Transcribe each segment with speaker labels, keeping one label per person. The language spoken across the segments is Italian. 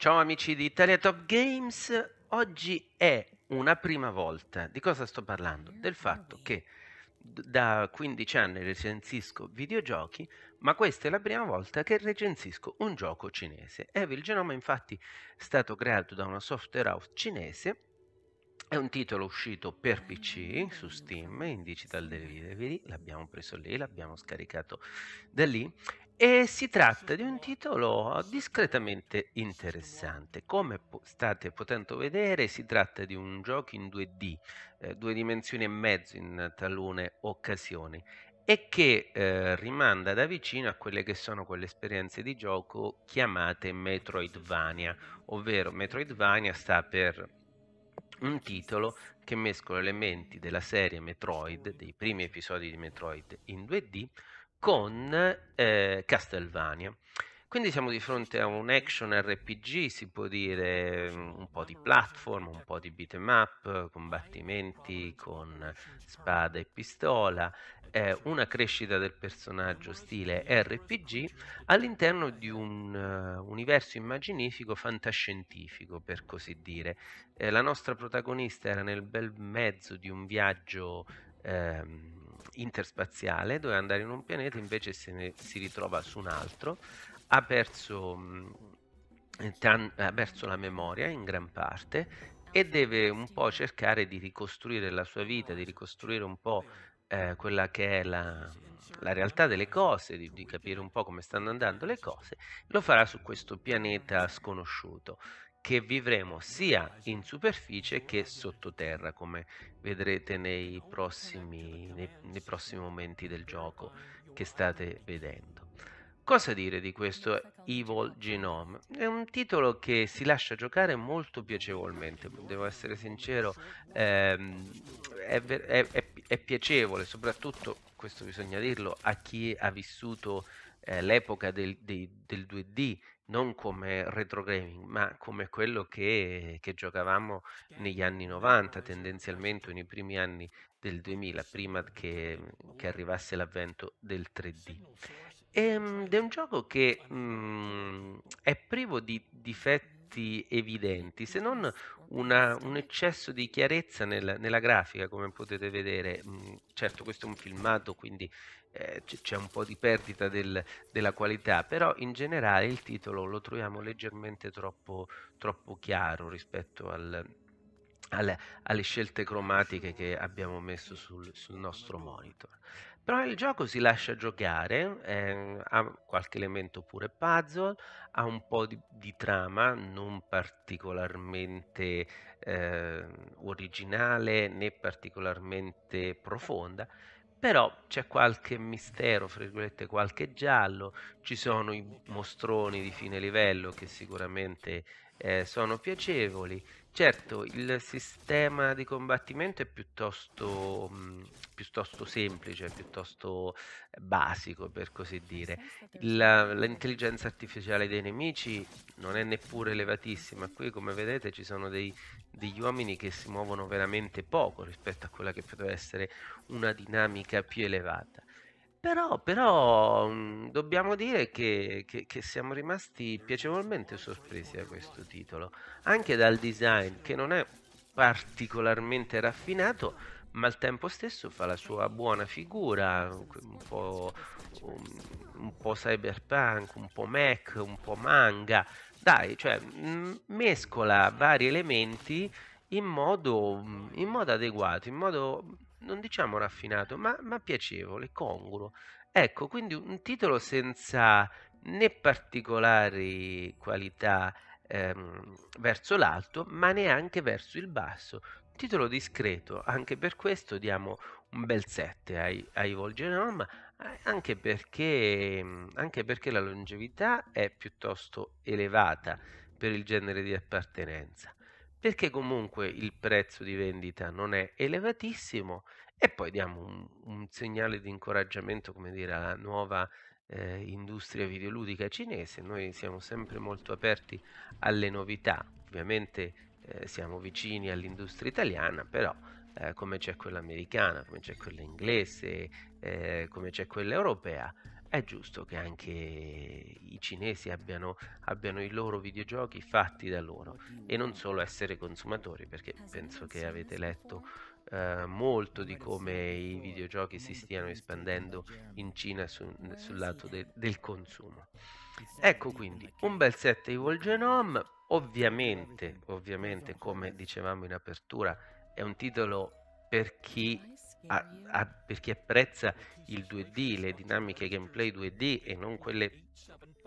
Speaker 1: Ciao amici di Italia Top Games, oggi è una prima volta. Di cosa sto parlando? Del fatto che da 15 anni recensisco videogiochi, ma questa è la prima volta che recensisco un gioco cinese. Evil Genoma infatti è stato creato da una software house cinese è un titolo uscito per PC su Steam in digital delivery, l'abbiamo preso lì, l'abbiamo scaricato da lì e si tratta di un titolo discretamente interessante. Come state potendo vedere, si tratta di un gioco in 2D, eh, due dimensioni e mezzo in talune occasioni e che eh, rimanda da vicino a quelle che sono quelle esperienze di gioco chiamate Metroidvania, ovvero Metroidvania sta per un titolo che mescola elementi della serie Metroid, dei primi episodi di Metroid in 2D, con eh, Castlevania. Quindi siamo di fronte a un action RPG, si può dire un po' di platform, un po' di beat'em up, combattimenti con spada e pistola, eh, una crescita del personaggio stile RPG all'interno di un uh, universo immaginifico fantascientifico, per così dire. Eh, la nostra protagonista era nel bel mezzo di un viaggio ehm, interspaziale, doveva andare in un pianeta, invece se ne, si ritrova su un altro ha perso, mh, tan- ha perso la memoria in gran parte e deve un po' cercare di ricostruire la sua vita, di ricostruire un po' eh, quella che è la, la realtà delle cose, di, di, capire un po' come stanno andando le cose, lo farà su questo pianeta sconosciuto che vivremo sia in superficie che sottoterra, come vedrete nei prossimi, nei, nei prossimi momenti del gioco che state vedendo. Cosa dire di questo Evil Genome? È un titolo che si lascia giocare molto piacevolmente, devo essere sincero, ehm, è, è, è, è, piacevole, soprattutto, questo bisogna dirlo, a chi ha vissuto eh, l'epoca del, del, del 2D, non come retro gaming, ma come quello che, che, giocavamo negli anni 90, tendenzialmente nei primi anni del 2000, prima che, che arrivasse l'avvento del 3D. Ehm, ed è un gioco che mh, è privo di difetti evidenti, se non una, un eccesso di chiarezza nel, nella grafica, come potete vedere. Mh, certo, questo è un filmato, quindi eh, c'è un po' di perdita del, della qualità, però in generale il titolo lo troviamo leggermente troppo, troppo chiaro rispetto al, alle, alle, scelte cromatiche che abbiamo messo sul, sul, nostro monitor. Però il gioco si lascia giocare, eh, ha qualche elemento pure puzzle, ha un po' di, di trama non particolarmente eh, originale né particolarmente profonda, però c'è qualche mistero, fra virgolette, qualche giallo, ci sono i mostroni di fine livello che sicuramente eh, sono piacevoli. Certo, il sistema di combattimento è piuttosto, mh, piuttosto semplice, piuttosto basico per così dire. La, l'intelligenza artificiale dei nemici non è neppure elevatissima. Qui, come vedete, ci sono dei, degli uomini che si muovono veramente poco rispetto a quella che potrebbe essere una dinamica più elevata. Però, però mh, mm, dobbiamo dire che, che, che siamo rimasti piacevolmente sorpresi da questo titolo, anche dal design che non è particolarmente raffinato, ma al tempo stesso fa la sua buona figura, un po', un, un po cyberpunk, un po' mech, un po' manga. Dai, cioè mh, mm, mescola vari elementi in modo, in modo adeguato, in modo non diciamo raffinato, ma, ma piacevole, congruo. Ecco, quindi un titolo senza né particolari qualità ehm, verso l'alto, ma neanche verso il basso. Un titolo discreto, anche per questo diamo un bel 7 ai, ai Volgenome, anche perché, anche perché la longevità è piuttosto elevata per il genere di appartenenza perché comunque il prezzo di vendita non è elevatissimo e poi diamo un, un segnale di incoraggiamento, come dire, alla nuova eh, industria videoludica cinese. Noi siamo sempre molto aperti alle novità, ovviamente eh, siamo vicini all'industria italiana, però eh, come c'è quella americana, come c'è quella inglese, eh, come c'è quella europea, è giusto che anche i cinesi abbiano, abbiano, i loro videogiochi fatti da loro e non solo essere consumatori, perché penso che avete letto eh, molto di come i videogiochi si stiano espandendo in Cina su, sul lato de, del consumo. Ecco quindi un bel set Evil Genome, ovviamente, ovviamente come dicevamo in apertura, è un titolo per chi, ha, ha, per chi apprezza il 2D, le dinamiche gameplay 2D e non quelle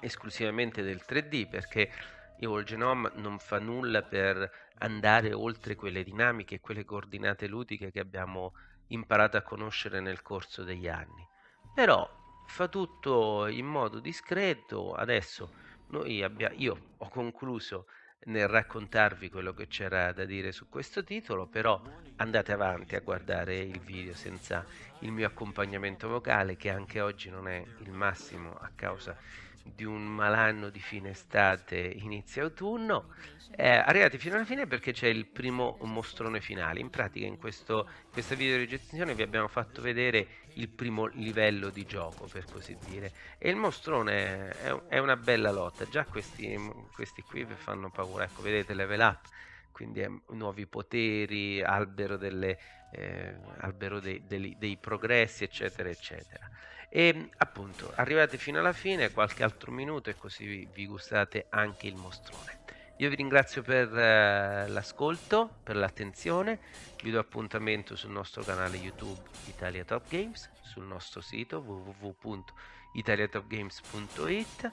Speaker 1: esclusivamente del 3D, perché Evil Genome non fa nulla per andare oltre quelle dinamiche e quelle coordinate ludiche che abbiamo imparato a conoscere nel corso degli anni. Però fa tutto in modo discreto. Adesso noi abbiamo, io ho concluso nel raccontarvi quello che c'era da dire su questo titolo, però andate avanti a guardare il video senza il mio accompagnamento vocale che anche oggi non è il massimo a causa di un malanno di fine estate, inizio autunno. Eh, arrivati fino alla fine perché c'è il primo mostrone finale. In pratica in questo, questa video recensione vi abbiamo fatto vedere il primo livello di gioco, per così dire. E il mostrone è, è una bella lotta. Già questi, questi qui vi fanno paura. Ecco, vedete level up quindi eh, nuovi poteri, albero, delle, eh, albero dei, dei, dei, progressi, eccetera, eccetera. E appunto, arrivate fino alla fine, qualche altro minuto e così vi, gustate anche il mostrone. Io vi ringrazio per eh, l'ascolto, per l'attenzione, vi do appuntamento sul nostro canale YouTube Italia Top Games, sul nostro sito www.italiatopgames.it.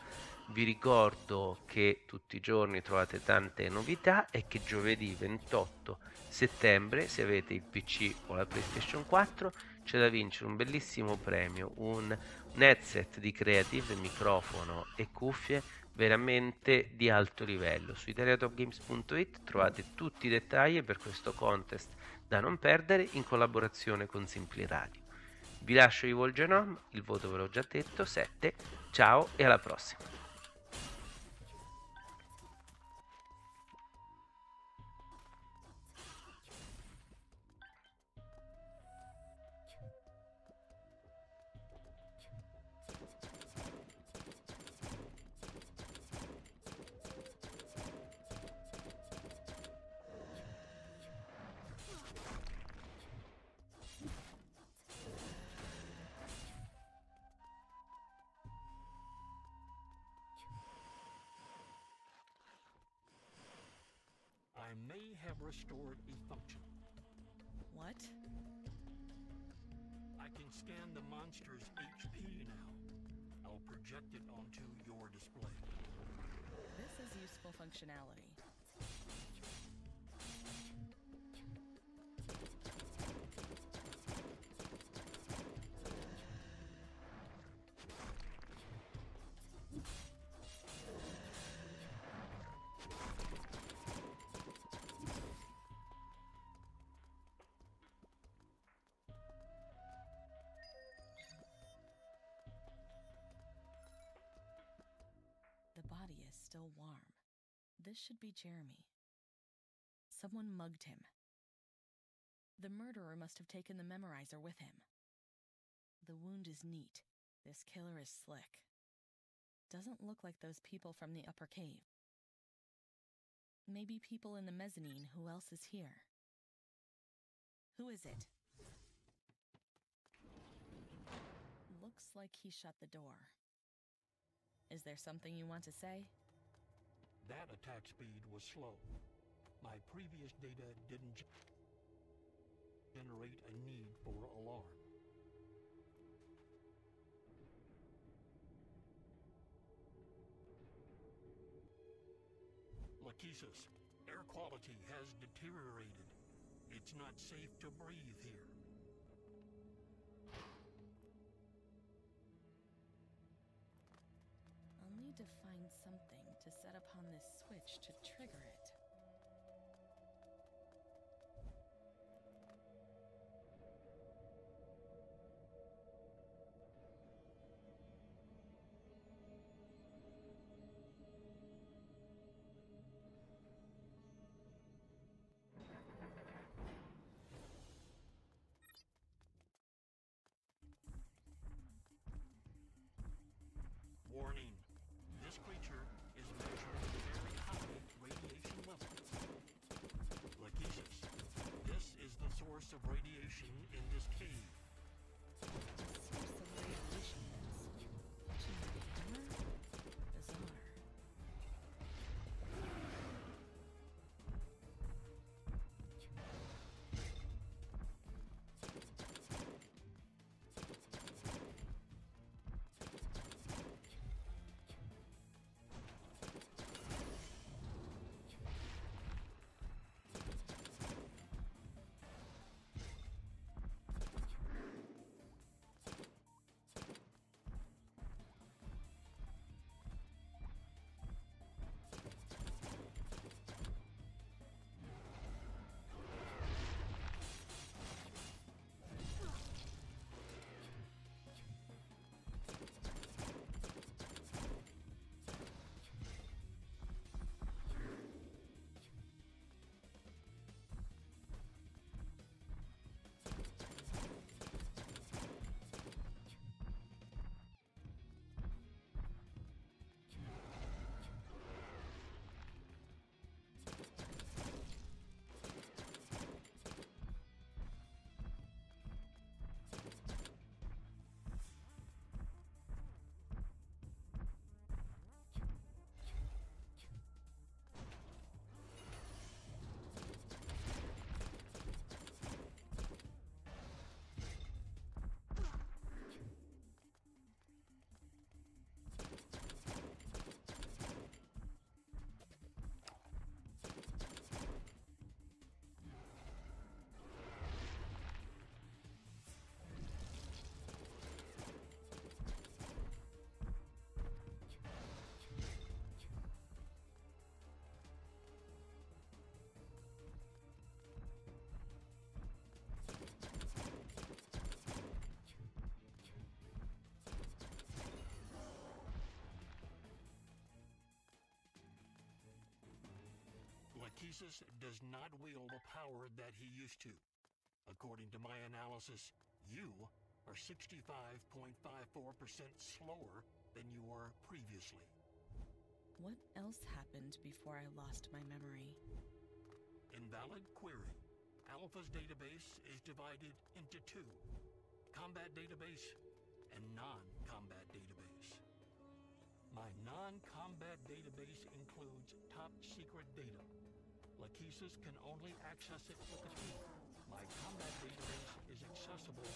Speaker 1: Vi ricordo che tutti i giorni trovate tante novità e che giovedì 28 settembre, se avete il PC o la PlayStation 4, c'è da vincere un bellissimo premio, un, headset di Creative, microfono e cuffie veramente di alto livello. Su italiatopgames.it trovate tutti i dettagli per questo contest da non perdere in collaborazione con Simpli Radio. Vi lascio Evil Genome, il voto ve l'ho già detto, 7. Ciao e alla prossima.
Speaker 2: I may have restored a function.
Speaker 3: What?
Speaker 2: I can scan the monster's HP now. I'll project it onto your display.
Speaker 3: This is useful functionality. Still warm. This should be Jeremy. Someone mugged him. The murderer must have taken the memorizer with him. The wound is neat. This killer is slick. Doesn't look like those people from the upper cave. Maybe people in the mezzanine. Who else is here? Who is it? Looks like he shut the door. Is there something you want to say?
Speaker 2: That attack speed was slow. My previous data didn't generate a need for alarm. Lachesis, air quality has deteriorated. It's not safe to breathe here.
Speaker 3: To find something to set upon this switch to trigger it.
Speaker 2: Lachesis does not wield the power that he used to. According to my analysis, you are 65.54% slower than you were previously.
Speaker 3: What else happened before I lost my memory?
Speaker 2: Invalid query. Alpha's database is divided into two combat database and non combat database. My non combat database includes top secret data. Lachesis can only access it with a key. My combat database is accessible